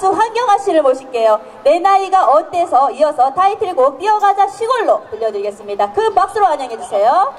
가수 황경아 씨를 모실게요. 내 나이가 어때서 이어서 타이틀곡 뛰어가자 시골로 들려드리겠습니다. 큰 박수로 환영해주세요.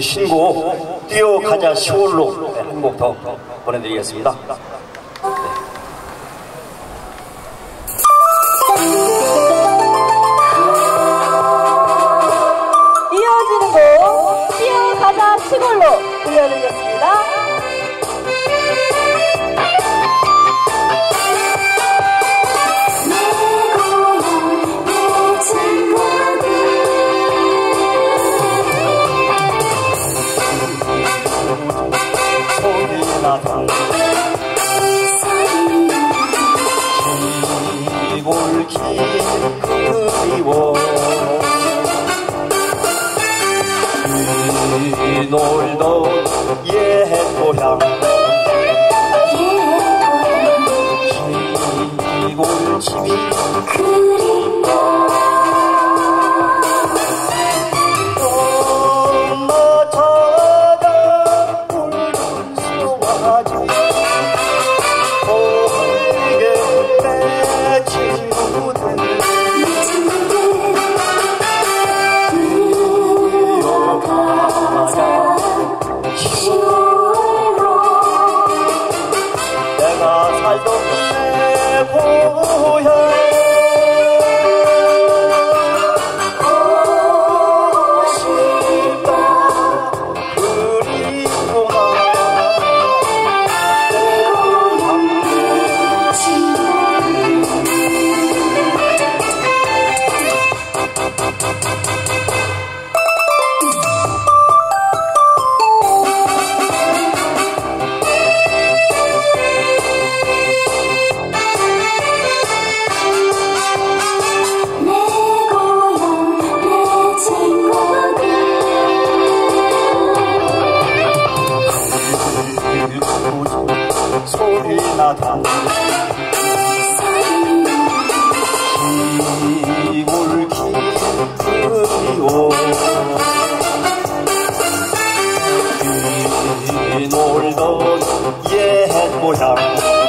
신곡 뛰어가자 시월로 네, 한곡 더 보내드리겠습니다. 이어지는 곡 뛰어가자 시골로 들려드리겠습니다. 울기 그리워 우리 놀던 옛 고향 시골 집이 그리워 엄마 찾아 울던 수화집 가다 시골 깊이요 이 놀던 옛 모양.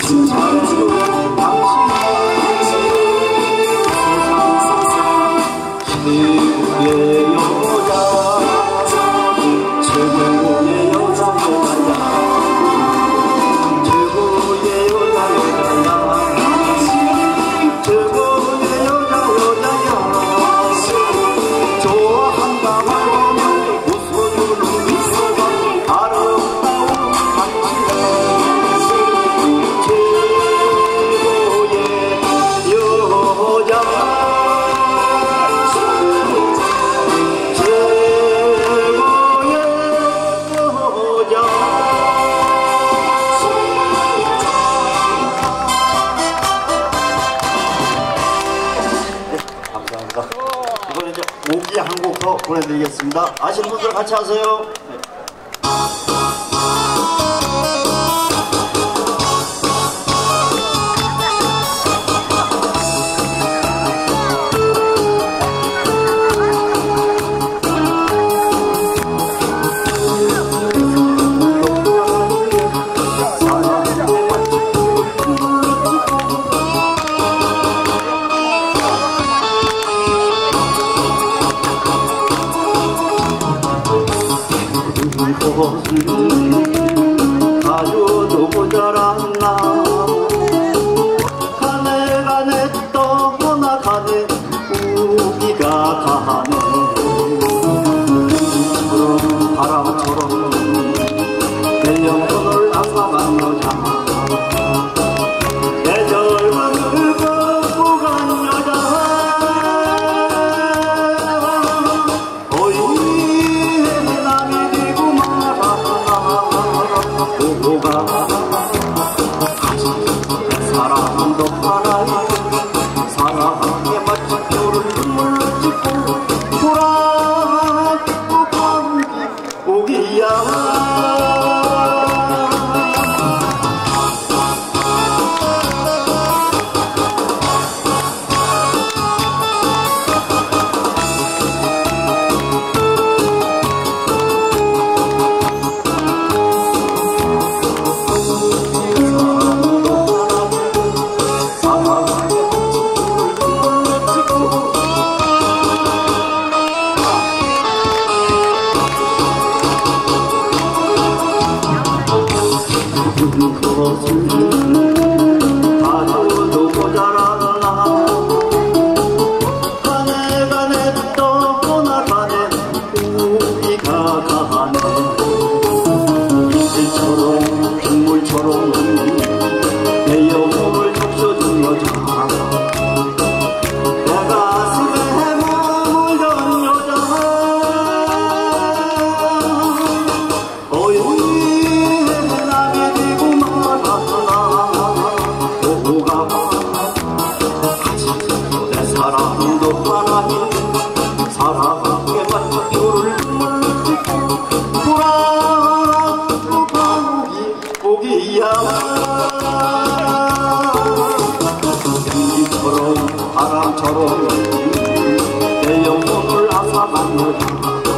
精 彩 자, 아시는 분들 같이 하세요. Kumunara Oh. to. 저런 내 영혼을 앗아가는